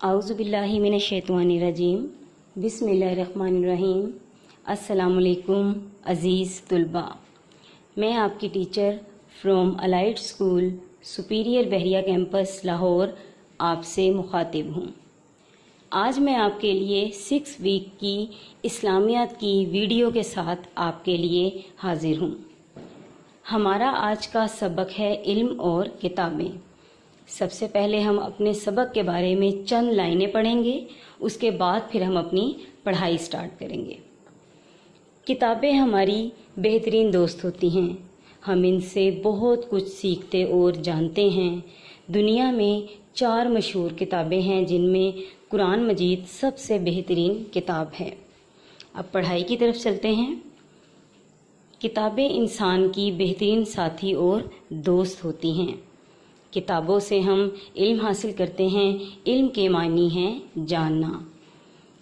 आउज़बिल्लिमिनशैतवानरजीम बिस्मिल्लाहिर्रहमानिर्रहीम अस्सलामुअलैकुम अज़ीज़ तलबा मैं आपकी teacher from allied school superior Bahria campus Lahore आपसे मुखातिब हूँ। आज मैं आपके लिए सिक्स वीक की इस्लामियात की वीडियो के साथ आपके लिए हाजिर हूँ। हमारा आज का सबक है इल्म और किताबें। सबसे पहले हम अपने सबक के बारे में चंद लाइनें पढ़ेंगे, उसके बाद फिर हम अपनी पढ़ाई स्टार्ट करेंगे। किताबें हमारी बेहतरीन दोस्त होती हैं। हम इनसे बहुत कुछ सीखते और जानते हैं। दुनिया में चार मशहूर किताबें हैं, जिनमें कुरान मजीद सबसे बेहतरीन किताब है। अब पढ़ाई की तरफ़ चलते हैं। किताबें इंसान की बेहतरीन साथी और दोस्त होती हैं। किताबों से हम इल्म हासिल करते हैं। इल्म के मानी हैं जानना।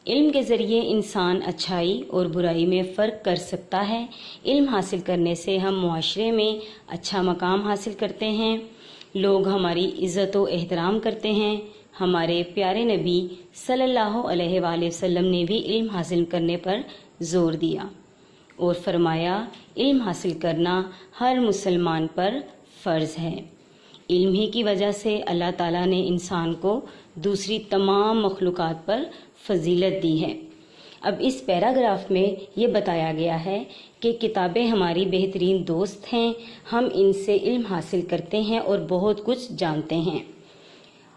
इल्म के ज़रिए इंसान अच्छाई और बुराई में फ़र्क कर सकता है। इल्म हासिल करने से हम माशरे में अच्छा मकाम हासिल करते हैं। लोग हमारी इज़्ज़त व एहतराम करते हैं। हमारे प्यारे नबी सल्लल्लाहु अलैहि वसल्लम ने भी इल्म हासिल करने पर ज़ोर दिया और फरमाया, इल्म हासिल करना हर मुसलमान पर फ़र्ज़ है। इल्म ही की वजह से अल्लाह ताला ने इंसान को दूसरी तमाम मखलूक़ात पर फजीलत दी है। अब इस पैराग्राफ में ये बताया गया है कि किताबें हमारी बेहतरीन दोस्त हैं, हम इनसे इल्म हासिल करते हैं और बहुत कुछ जानते हैं।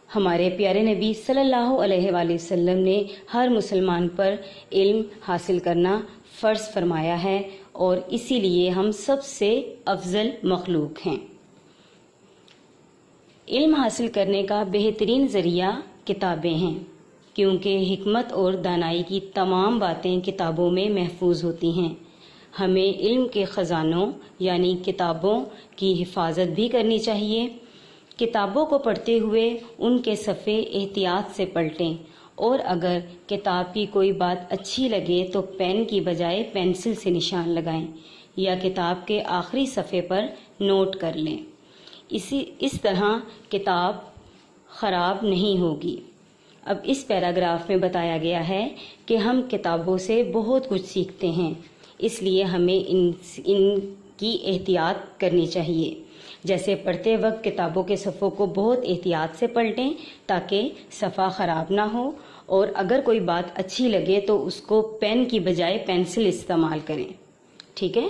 हमारे प्यारे नबी सल्लल्लाहु अलैहि वसल्लम ने हर मुसलमान पर इल्म हासिल करना फ़र्ज़ फरमाया है और इसीलिए हम सबसे अफजल मखलूक हैं। इल्म हासिल करने का बेहतरीन ज़रिया किताबें हैं, क्योंकि हमत और दानाई की तमाम बातें किताबों में महफूज होती हैं। हमें इल्म के ख़जानों, यानी किताबों की हिफाजत भी करनी चाहिए। किताबों को पढ़ते हुए उनके सफ़े एहतियात से पलटें, और अगर किताब की कोई बात अच्छी लगे तो पेन की बजाय पेंसिल से निशान लगाएँ, या किताब के आखिरी सफ़े पर नोट कर लें। इसी, इस तरह किताब ख़राब नहीं होगी। अब इस पैराग्राफ में बताया गया है कि हम किताबों से बहुत कुछ सीखते हैं, इसलिए हमें इन, इनकी एहतियात करनी चाहिए। जैसे पढ़ते वक्त किताबों के सफ़ों को बहुत एहतियात से पलटें, ताकि सफ़ा ख़राब ना हो, और अगर कोई बात अच्छी लगे तो उसको पेन की बजाय पेंसिल इस्तेमाल करें। ठीक है?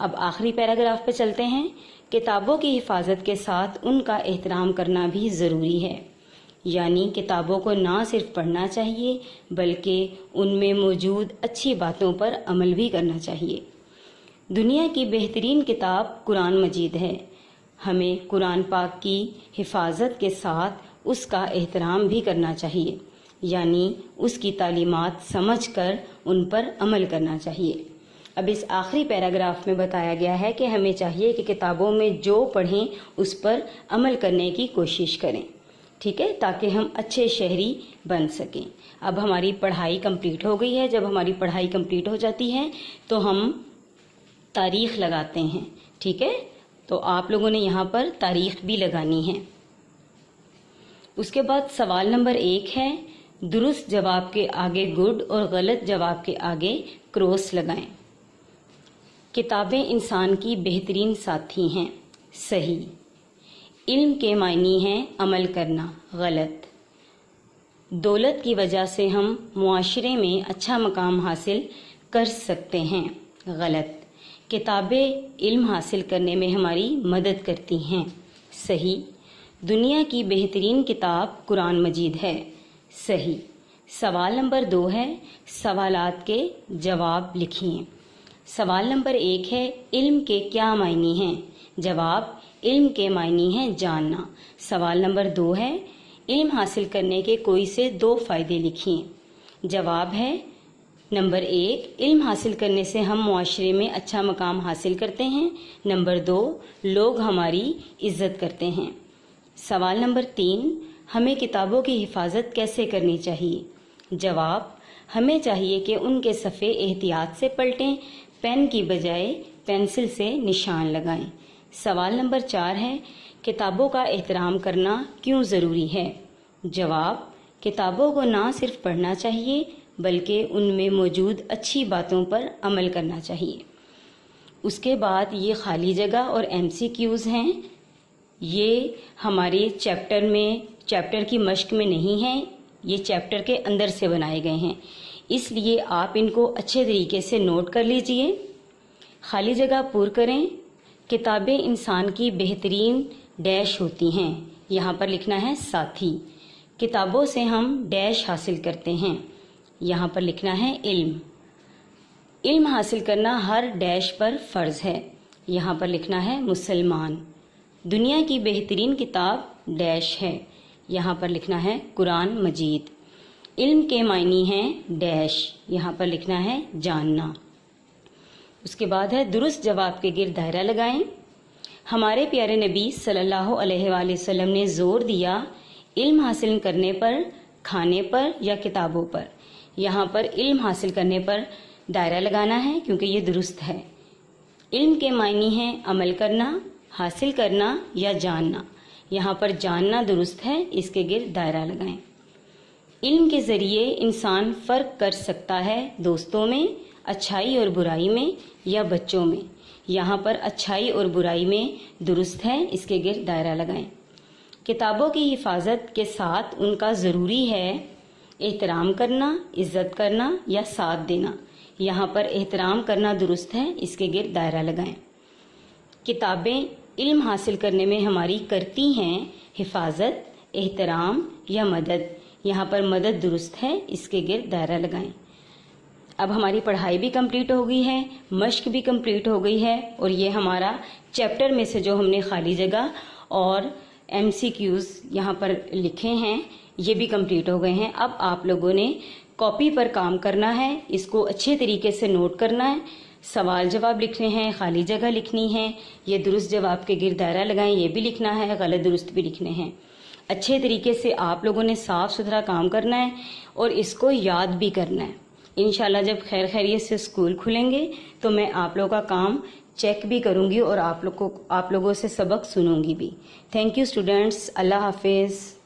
अब आखिरी पैराग्राफ पे चलते हैं। किताबों की हिफाजत के साथ उनका एहतराम करना भी ज़रूरी है। यानी किताबों को ना सिर्फ़ पढ़ना चाहिए, बल्कि उनमें मौजूद अच्छी बातों पर अमल भी करना चाहिए। दुनिया की बेहतरीन किताब कुरान मजीद है। हमें कुरान पाक की हिफाजत के साथ उसका एहतराम भी करना चाहिए। यानी उसकी तालीमात समझ कर उन पर अमल करना चाहिए। अब इस आखिरी पैराग्राफ में बताया गया है कि हमें चाहिए कि किताबों में जो पढ़ें, उस पर अमल करने की कोशिश करें, ठीक है, ताकि हम अच्छे शहरी बन सकें। अब हमारी पढ़ाई कंप्लीट हो गई है। जब हमारी पढ़ाई कंप्लीट हो जाती है तो हम तारीख लगाते हैं, ठीक है? तो आप लोगों ने यहाँ पर तारीख भी लगानी है। उसके बाद सवाल नंबर एक है, दुरुस्त जवाब के आगे गुड और गलत जवाब के आगे क्रॉस लगाएँ। किताबें इंसान की बेहतरीन साथी हैं। सही। इल्म के मायनी हैं अमल करना, गलत। दौलत की वजह से हम मुआशरे में अच्छा मकाम हासिल कर सकते हैं, गलत। किताबें इल्म हासिल करने में हमारी मदद करती हैं। सही। दुनिया की बेहतरीन किताब कुरान मजीद है। सही। सवाल नंबर दो है, सवालात के जवाब लिखिए। सवाल नंबर एक है, इल्म के क्या मायने हैं? जवाब, इल्म के मायने हैं जानना। सवाल नंबर दो है, इल्म हासिल करने के कोई से दो फ़ायदे लिखिए। जवाब है, नंबर एक, इल्म हासिल करने से हम मुआशरे में अच्छा मकाम हासिल करते हैं। नंबर दो, लोग हमारी इज़्ज़त करते हैं। सवाल नंबर तीन, हमें किताबों की हिफाजत कैसे करनी चाहिए? जवाब, हमें चाहिए कि उनके सफ़े एहतियात से पलटें पेन की बजाय पेंसिल से निशान लगाएँ। सवाल नंबर चार है, किताबों का एहतराम करना क्यों ज़रूरी है? जवाब, किताबों को ना सिर्फ़ पढ़ना चाहिए, बल्कि उनमें मौजूद अच्छी बातों पर अमल करना चाहिए। उसके बाद ये खाली जगह और एम हैं। ये हमारे चैप्टर में, चैप्टर की मश्क में नहीं है, ये चैप्टर के अंदर से बनाए गए हैं। इसलिए आप इनको अच्छे तरीके से नोट कर लीजिए। खाली जगह पूर करें। किताबें इंसान की बेहतरीन डैश होती हैं। यहाँ पर लिखना है, साथी। किताबों से हम डैश हासिल करते हैं। यहाँ पर लिखना है, इल्म। इल्म हासिल करना हर डैश पर फ़र्ज़ है। यहाँ पर लिखना है, मुसलमान। दुनिया की बेहतरीन किताब डैश है। यहाँ पर लिखना है, कुरान मजीद। इल्म के मायनी हैं डैश। यहाँ पर लिखना है जानना। उसके बाद है, दुरुस्त जवाब के गिर दायरा लगाएँ। हमारे प्यारे नबी सल्लल्लाहु अलैहि वसल्लम ने ज़ोर दिया इल्म हासिल करने पर, खाने पर या किताबों पर। यहाँ पर इल्म हासिल करने पर दायरा लगाना है, क्योंकि ये दुरुस्त है। इल्म के मायनी है अमल करना, हासिल करना या जानना। यहाँ पर जानना दुरुस्त है, इसके गिर दायरा लगाएँ। इल्म के ज़रिए इंसान फ़र्क कर सकता है दोस्तों में, अच्छाई और बुराई में या बच्चों में। यहाँ पर अच्छाई और बुराई में दुरुस्त है, इसके गिर दायरा लगाएँ। किताबों की हिफाजत के साथ उनका ज़रूरी है एहतराम करना, इज़्ज़त करना या साथ देना। यहाँ पर एहतराम करना दुरुस्त है, इसके गिर दायरा लगाएँ। किताबें इल्म हासिल करने में हमारी करती हैं हिफाजत, एहतराम या मदद। यहाँ पर मदद दुरुस्त है, इसके गिर दायरा लगाएँ। अब हमारी पढ़ाई भी कंप्लीट हो गई है, मश्क भी कंप्लीट हो गई है, और ये हमारा चैप्टर में से जो हमने खाली जगह और एम सी क्यूज यहाँ पर लिखे हैं, ये भी कंप्लीट हो गए हैं। अब आप लोगों ने कॉपी पर काम करना है, इसको अच्छे तरीके से नोट करना है, सवाल जवाब लिखने हैं, खाली जगह लिखनी है, ये दुरुस्त जवाब के गिर दायरा लगाएँ, ये भी लिखना है, गलत दुरुस्त भी लिखने हैं। अच्छे तरीके से आप लोगों ने साफ़ सुथरा काम करना है और इसको याद भी करना है। इनशाला जब खैर खैरियत से स्कूल खुलेंगे तो मैं आप लोगों का काम चेक भी करूँगी और आप लोगों को, आप लोगों से सबक सुनूँगी भी। थैंक यू स्टूडेंट्स अल्लाह हाफिज़।